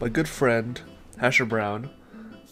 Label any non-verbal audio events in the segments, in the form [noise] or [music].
my good friend Hasher Brown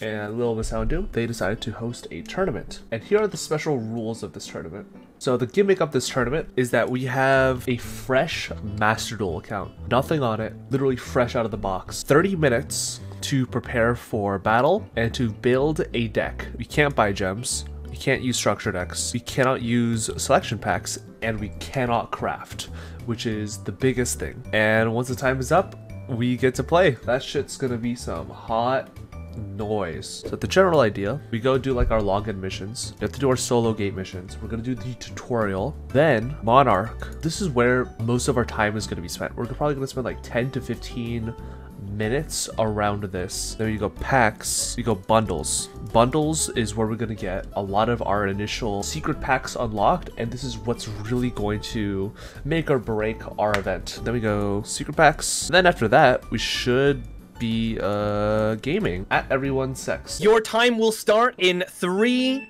and Lil Miss Houndoom, they decided to host a tournament. And here are the special rules of this tournament. So the gimmick of this tournament is that we have a fresh Master Duel account. Nothing on it, literally fresh out of the box. 30 minutes to prepare for battle and to build a deck. We can't buy gems. We can't use structure decks. We cannot use selection packs and we cannot craft, which is the biggest thing. And once the time is up, we get to play. That shit's gonna be some hot noise. So the general idea, we go do like our login missions. We have to do our solo gate missions. We're gonna do the tutorial. Then Monarch. This is where most of our time is gonna be spent. We're probably gonna spend like 10 to 15 minutes around this. Then you go packs, you go bundles. Bundles is where we're gonna get a lot of our initial secret packs unlocked, and this is what's really going to make or break our event. Then we go secret packs. And then after that, we should be uh, gaming at everyone's sex. Your time will start in three,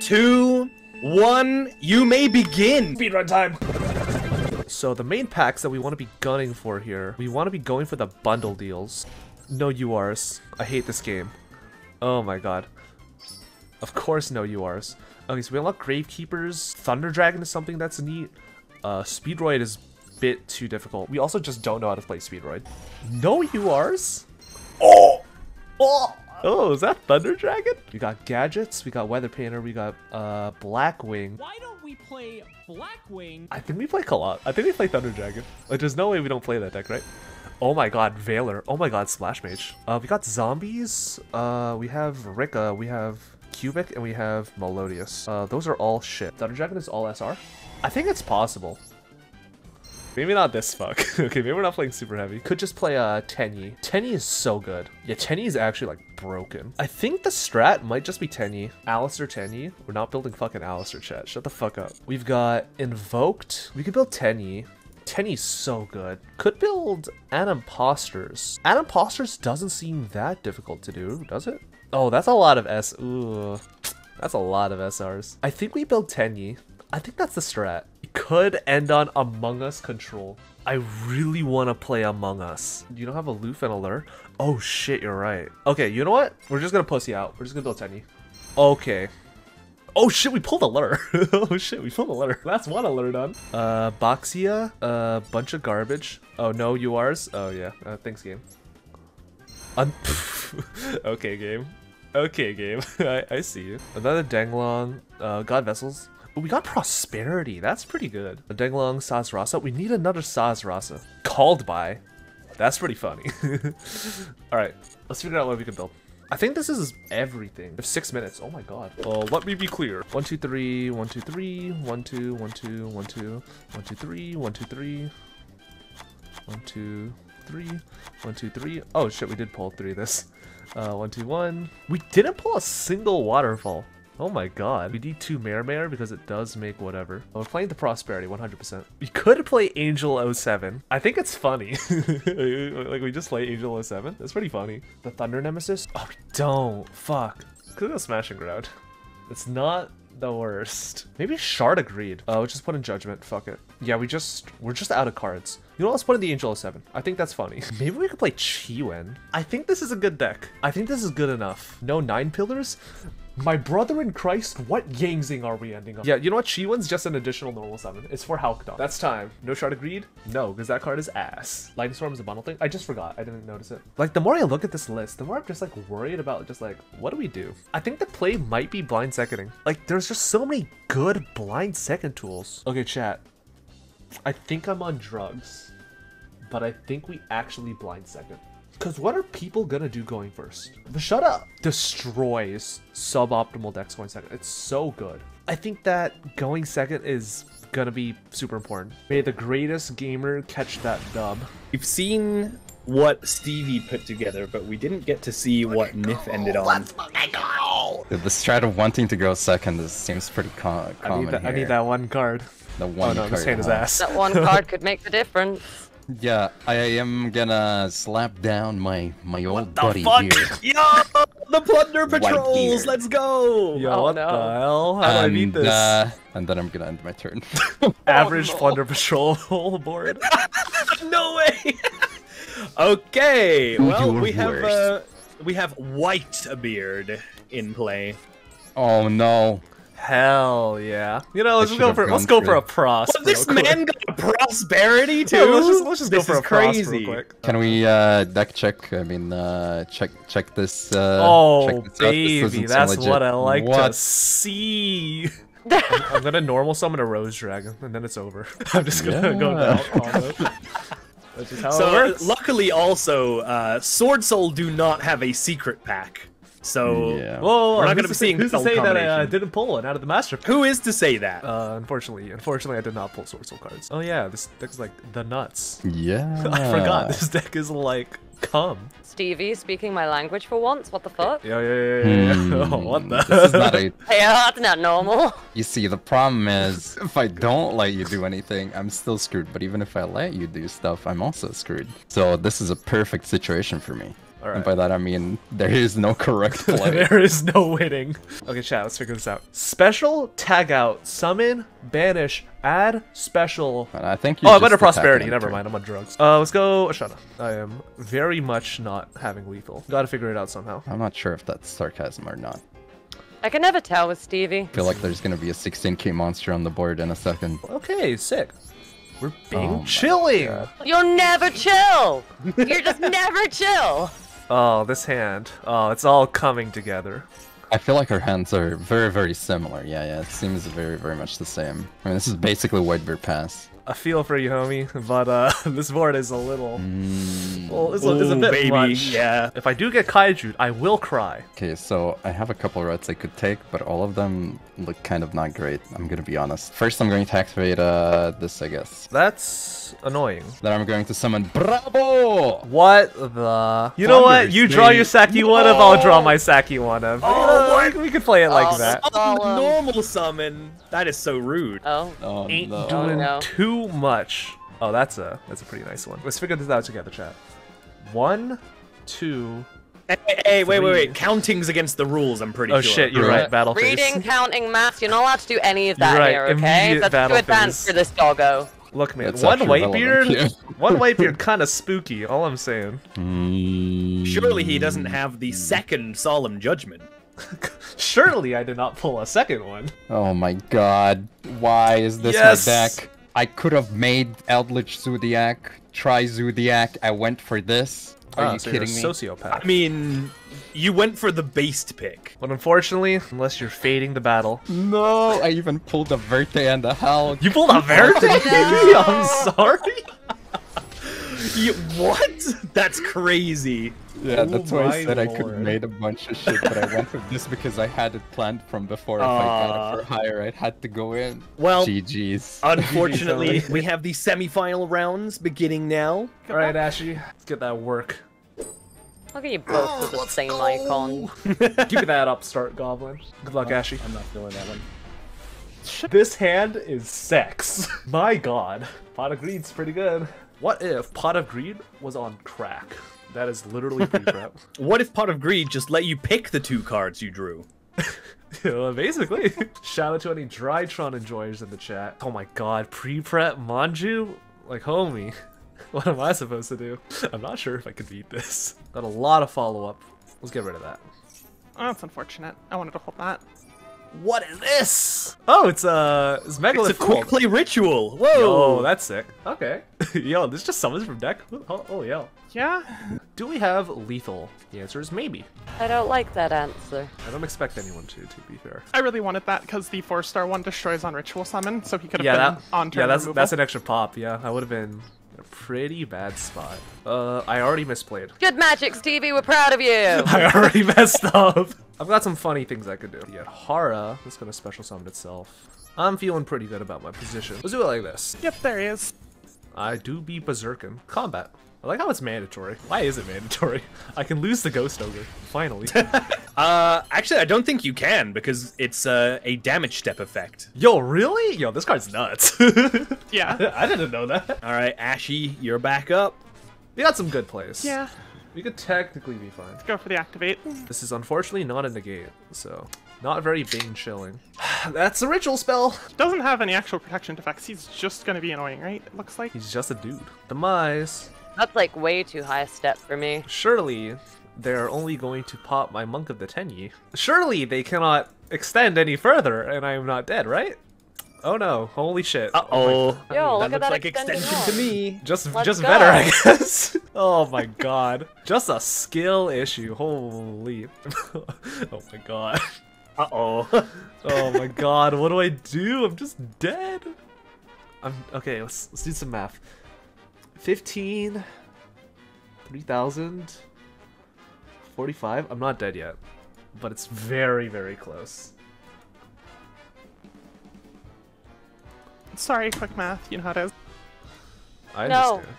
two, one. You may begin. Speedrun time. So the main packs that we want to be gunning for here, we want to be going for the bundle deals. No URs. I hate this game. Oh my god. Of course no URs. Okay, so we unlock Gravekeepers. Thunder Dragon is something that's neat. Uh, Speedroid is a bit too difficult. We also just don't know how to play Speedroid. No URs? Oh! Oh! Oh, is that Thunder Dragon? We got gadgets, we got Weather Painter, we got uh Blackwing. Why don't we play Blackwing? I think we play Kalot. I think we play Thunder Dragon. Like, there's no way we don't play that deck, right? Oh my god, Veiler. Oh my god, Splash Mage. Uh, we got zombies. Uh, we have Rika, we have Cubic, and we have Melodious. Uh, those are all shit. Thunder Dragon is all SR? I think it's possible. Maybe not this fuck. [laughs] okay, maybe we're not playing super heavy. Could just play uh, Tenyi. Tenyi is so good. Yeah, Tenyi is actually like broken. I think the strat might just be Tenyi. Alistair Tenyi. We're not building fucking Alistair chat. Shut the fuck up. We've got Invoked. We could build Tenyi. Tenyi's so good. Could build an imposters. An imposters doesn't seem that difficult to do, does it? Oh, that's a lot of S. Ooh. That's a lot of SRs. I think we build Tenyi. I think that's the strat. Could end on Among Us control. I really want to play Among Us. You don't have a Loof and a Lure? Oh shit, you're right. Okay, you know what? We're just gonna pussy out. We're just gonna build Tenyi. Okay. Oh shit, we pulled a lure. [laughs] oh shit, we pulled a lure. That's one alert done. Uh, Boxia, a uh, bunch of garbage. Oh, no URs? Oh yeah, uh, thanks game. Un [laughs] okay game. Okay game, [laughs] I, I see you. Another Denglong, uh, God Vessels. We got Prosperity. That's pretty good. A Denglong, Saz Rasa. We need another Saz Rasa. Called by. That's pretty funny. [laughs] Alright, let's figure out what we can build. I think this is everything. Six minutes. Oh my god. Uh, let me be clear. One, two, three, one, two, three, one, two, one, two, one, two, one, two, three, one, two, three, one, two, three, one, two, three. Oh shit, we did pull three of this. Uh, one, two, one. We didn't pull a single waterfall. Oh my god. We need two Mare Mare because it does make whatever. Oh, we're playing the Prosperity, 100%. We could play Angel 07. I think it's funny. [laughs] like, we just play Angel 07. That's pretty funny. The Thunder Nemesis? Oh, we don't. Fuck. Could go Smashing Ground. [laughs] It's not the worst. Maybe Shard of Greed. Oh, uh, let's just put in Judgment. Fuck it. Yeah, we just, we're just out of cards. You know, let's put in the Angel 07. I think that's funny. [laughs] Maybe we could play Chiwen. I think this is a good deck. I think this is good enough. No Nine Pillars? My brother in Christ, what Yangzing are we ending up? Yeah, you know what? Chiwen's just an additional normal summon. It's for Halkdom. That's time. No Shard of Greed? No, because that card is ass. Lightning Storm is a bundle thing? I just forgot. I didn't notice it. Like, the more I look at this list, the more I'm just, like, worried about just, like, what do we do? I think the play might be blind seconding. Like, there's just so many good blind second tools. Okay, chat. I think I'm on drugs, but I think we actually blind second. Because what are people gonna do going first? The shut up destroys suboptimal decks going second. It's so good. I think that going second is gonna be super important. May the greatest gamer catch that dub. We've seen what Stevie put together, but we didn't get to see what Nif ended on. The strat of wanting to go second is, seems pretty co common I need, that, here. I need that one card. The one oh no, card, this hand is ass. That one card could make the difference. Yeah, I am gonna slap down my my old buddy fuck? here. Yo, the Plunder Patrols, let's go! Yo, Oh, what no. the hell? How do I beat And, this? uh, and then I'm gonna end my turn. [laughs] Average Plunder Patrol [laughs] Whole board. [laughs] no way! Okay, Do well your we have uh, we have White Beard in play. Oh no. Hell yeah. You know, let's go for let's go for for a pros. Well, this quick. man got a prosperity too. Yeah, let's just let's just go for is a pros crazy. real quick. Can we uh deck check? I mean uh check check this uh Oh check this out. This baby, that's sound what I like to see. [laughs] [laughs] I'm, I'm gonna normal summon a rose dragon, and then it's over. [laughs] I'm just gonna go down combo. That's just how it So works. luckily, also, uh, Sword Soul do not have a secret pack. So Yeah. Whoa, we're not gonna be seeing Who's to say that I uh, didn't pull one out of the master? who is to say that? Uh, unfortunately, unfortunately, I did not pull Sword Soul cards. Oh yeah, this deck's like the nuts. Yeah. [laughs] I forgot this deck is like come. Stevie speaking my language for once. What the fuck? Yeah, yeah, yeah, yeah. yeah. Hmm, Oh, [laughs] what the? This is not a [laughs] Yeah, that's not normal. You see, the problem is, if I don't let you do anything, I'm still screwed. But even if I let you do stuff, I'm also screwed. So this is a perfect situation for me. Alright. And by that I mean there is no correct [laughs] play. there is no winning. Okay, chat, let's figure this out. Special, tag out, summon, banish, add, special. and I think you Oh, I'm under prosperity. Never mind, I'm on drugs. Uh, let's go Ashuna. I am very much not having lethal. Gotta figure it out somehow. I'm not sure if that's sarcasm or not. I can never tell with Stevie. I feel like there's gonna be a 16k monster on the board in a second. Okay, sick. We're being Oh my chilling. You'll never chill. You're just [laughs] never chill. Oh, this hand. Oh, it's all coming together. I feel like our hands are very, very similar. Yeah, yeah, it seems very, very much the same. I mean, this is basically Whitebeard Pass. I feel for you, homie, [laughs] but uh, [laughs] this board is a little, Mm. well, it's, a, it's a bit baby, much. yeah. If I do get kaiju, I will cry. Okay, so I have a couple routes I could take, but all of them look kind of not great. I'm gonna be honest. First, I'm going to activate uh this, I guess. That's annoying. Then I'm going to summon Bravo. What the? You know what? You draw your Saki one of, I'll draw my Saki one of. Oh, Uh, we, we could play it like Oh, that. Oh, normal summon. That is so rude. Oh. Oh Ain't no. doing no. Too much. Oh, that's a that's a pretty nice one. Let's figure this out together, chat. One, two. Hey, hey, hey, wait, wait, wait. Counting's against the rules. I'm pretty Oh sure. Oh shit, you're Right. right. Battle Reading, face. counting, math, you're not allowed to do any of that You're right, here, okay? immediate That's battle too advanced phase. for this doggo. Look, man, That's one white relevant, beard, [laughs] one white beard, kind of spooky. All I'm saying. Mm. Surely he doesn't have the second solemn judgment. [laughs] Surely I did not pull a second one. Oh my god. Why is this Yes. my deck? I could have made Eldritch Zodiac, try Zodiac. I went for this. Are Ah, you so you're a kidding me? Sociopath. I mean, you went for the based pick. But unfortunately, unless you're fading the battle, No, I even pulled a Verte and a Hell. you pulled a Verde. [laughs] [laughs] I'm sorry. [laughs] You, what? That's crazy. Yeah, that's why Oh I said I could have made a bunch of shit, but I went with this because I had it planned from before. If I got Aw. it for higher, I had to go in. Well, GG's. [laughs] Unfortunately, [laughs] we have the semifinal rounds beginning now. All right, Ashy, let's get that work. I'll at you both with the same icon. [laughs] Give me that upstart goblin. Good luck, uh, Ashy. I'm not feeling that one. This hand is sex. My god. Pot of Greed's pretty good. What if Pot of Greed was on crack? That is literally pre-prep. [laughs] What if Pot of Greed just let you pick the two cards you drew? [laughs] Yeah, Basically. Shout out to any Drytron enjoyers in the chat. Oh my god, pre-prep Manju? Like, homie. [laughs] What am I supposed to do? I'm not sure if I could beat this. Got a lot of follow-up. Let's get rid of that. Oh, that's unfortunate. I wanted to hold that. What is this? Oh, it's uh, it's Megalith It's a quick play ritual. Whoa! Oh, that's sick. Okay. [laughs] yo, this just summons from deck? Oh, oh, yo. Yeah. Do we have lethal? The answer is maybe. I don't like that answer. I don't expect anyone to, to be fair. I really wanted that because the four star one destroys on ritual summon, so he could have Yeah, been that, on turn yeah, that's removal. that's an extra pop. Yeah, I would have been in a pretty bad spot. Uh, I already misplayed. Good magic, Stevie. We're proud of you. [laughs] I already messed up. [laughs] I've got some funny things I could do. Yeah, Hara is gonna special summon itself. I'm feeling pretty good about my position. Let's do it like this. Yep, there he is. I do be Berserkin. Combat. I like how it's mandatory. Why is it mandatory? [laughs] I can lose the Ghost Ogre. Finally. Uh, actually, I don't think you can because it's uh, a damage step effect. Yo, really? Yo, this card's nuts. [laughs] Yeah. I didn't know that. All right, Ashy, you're back up. We got some good plays. Yeah. We could technically be fine. Let's go for the activate. This is unfortunately not in the game, so not very Bane chilling. [sighs] That's a ritual spell. Doesn't have any actual protection defects. He's just gonna be annoying, right? It looks like. He's just a dude. Demise. That's like way too high a step for me. Surely they're only going to pop my Monk of the Tenyi. Surely they cannot extend any further and I am not dead, right? Oh no, holy shit. Uh oh. Yo, that look at that like extended extension to me. Just Let's just go. better, I guess. [laughs] oh my god. Just a skill issue. Holy. [laughs] oh my god. Uh oh. [laughs] Oh my god, what do I do? I'm just dead. I'm okay, let's let's do some math. 15 3000 45. I'm not dead yet, but it's very very close. Sorry, quick math. You know how it is. I No. understand.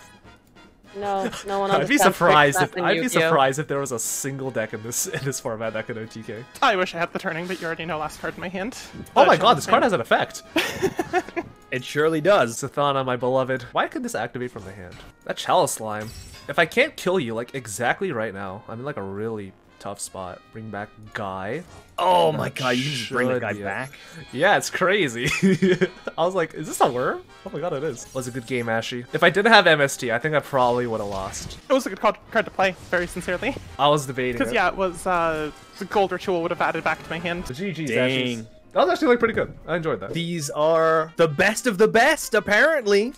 No, no one [laughs] I'd be surprised if I'd be surprised if there was a single deck in this in this format that could OTK. I wish I had the turning, but you already know last card in my hand. Oh Uh, my god, the this card has an effect. [laughs] It surely does. Zathana, my beloved. Why could this activate from the hand? That Chalice Slime. If I can't kill you, like, exactly right now, I'm in, like, a really tough spot. Bring back Guy. Oh my god, you just bring the guy be a- back. Yeah, it's crazy. [laughs] I was like, is this a worm? Oh my god, it is. Was a good game, Ashy. If I didn't have MST, I think I probably would have lost. It was a good card, card to play, very sincerely. I was debating Because yeah, it was uh, the gold ritual would have added back to my hand. The GG's, Dang. Ashies. That was actually, like, pretty good. I enjoyed that. These are the best of the best, apparently.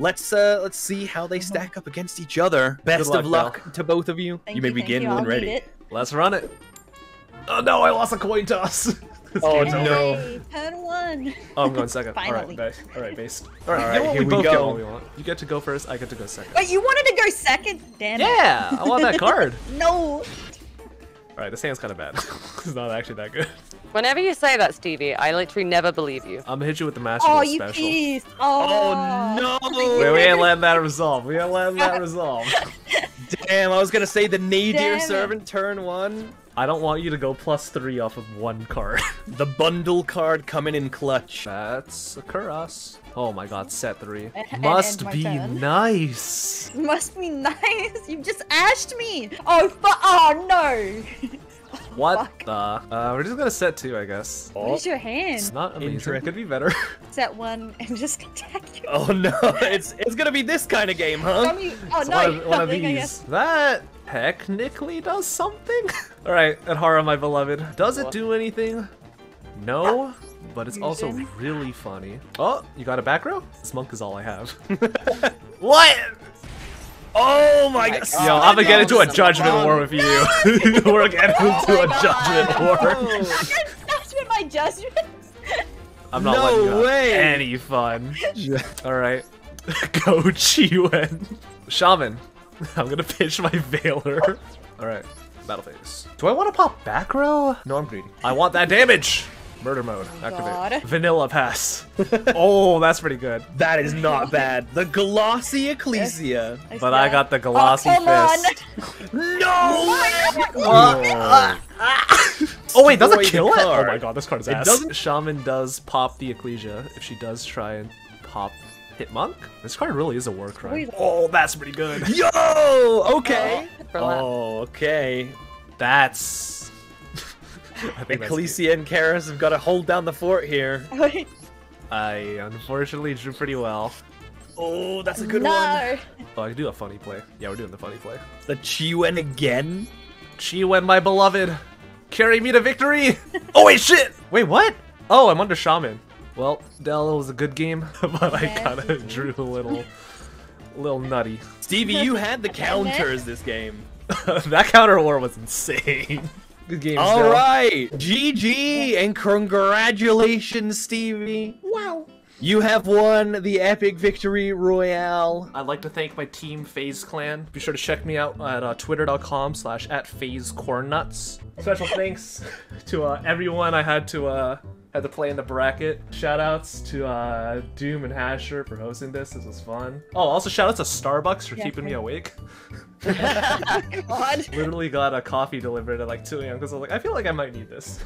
Let's uh let's see how they stack up against each other. Best luck, of luck to both of you. Thank you may thank begin I'll when ready. it. Let's run it. Oh no, I lost a coin toss. [laughs] Oh, game's over. no. Turn one. Oh, I'm going second. All right, Finally. base. All right, base. [laughs] All right, All you right, know what? here we we both get go. what we want. You get to go first. I get to go second. Wait, you wanted to go second? Damn it. Yeah, I want that card. [laughs] No. All right, this hand's kind of bad. [laughs] it's not actually that good. Whenever you say that, Stevie, I literally never believe you. I'm gonna hit you with the Master Oh, Duel you special. pissed. [laughs] Oh Oh, no! Wait, we ain't letting that resolve. We ain't letting that [laughs] resolve. Damn, I was gonna say the Nadir Damn. Servant turn one. I don't want you to go plus three off of one card. [laughs] The bundle card coming in clutch. That's a Kuras. Oh my god, set three. And- and Must end my be turn. nice. [laughs] Must be nice. You just ashed me. Oh, fu- oh no. [laughs] What the? Uh, we're just gonna set two, I guess. Oh. What is your hand? It's not amazing. Interesting. Could be better. Set one and just attack you. Oh no, it's it's gonna be this kind of game, huh? From you. Oh It's no. one of, one of these. That technically does something. [laughs] All right, Adhara, my beloved. Does it do anything? No, but it's also really funny. Oh, you got a back row? This monk is all I have. [laughs] what? Oh my god! Yo, I'm gonna get into a no. judgment war with you. [laughs] We're getting oh into a my judgment God. war. That's with my judgment. I'm not No letting you way. any fun. All right, go Chiwen. Shaman, [laughs] I'm gonna pitch my Veiler. All right, battle phase. Do I want to pop back row? No, I'm greedy. I want that damage. Murder mode, oh activate. God. Vanilla pass. [laughs] oh, that's pretty good. That is not bad. The glossy Ecclesia. But I got the glossy oh, come on. fist. [laughs] No! Oh, oh wait, does it Destroy kill it? Oh my god, this card is It ass. doesn't- Shaman does pop the Ecclesia if she does try and pop hit monk. This card really is a war crime. Wait. Oh, that's pretty good. Yo! Okay. Burlap. Oh, okay. That's. I think that's Ecclesia and Karis have got to hold down the fort here. [laughs] I unfortunately drew pretty well. Oh, that's a good no. one. Oh, I can do a funny play. Yeah, we're doing the funny play. The Chiwen again. Chiwen, my beloved, carry me to victory. [laughs] oh wait, shit. Wait, what? Oh, I'm under Shaman. Well, Dell, it was a good game, [laughs] but I kind of drew a little, little nutty. Stevie, you had the [laughs] counters this game. [laughs] that counter war was insane. Good game. All right, GG and congratulations, Stevie. Wow. You have won the epic victory royale. I'd like to thank my team FaZe Clan. Be sure to check me out at uh, twitter.com slash at FaZeCornnuts. Special thanks to uh, everyone I had to uh, had to play in the bracket. Shoutouts to uh, Doom and Hasher for hosting this. This was fun. Oh, also shoutouts to Starbucks for Yeah, keeping me awake. [laughs] [laughs] God. Literally got a coffee delivered at like 2 a.m. because I was like, I feel like I might need this.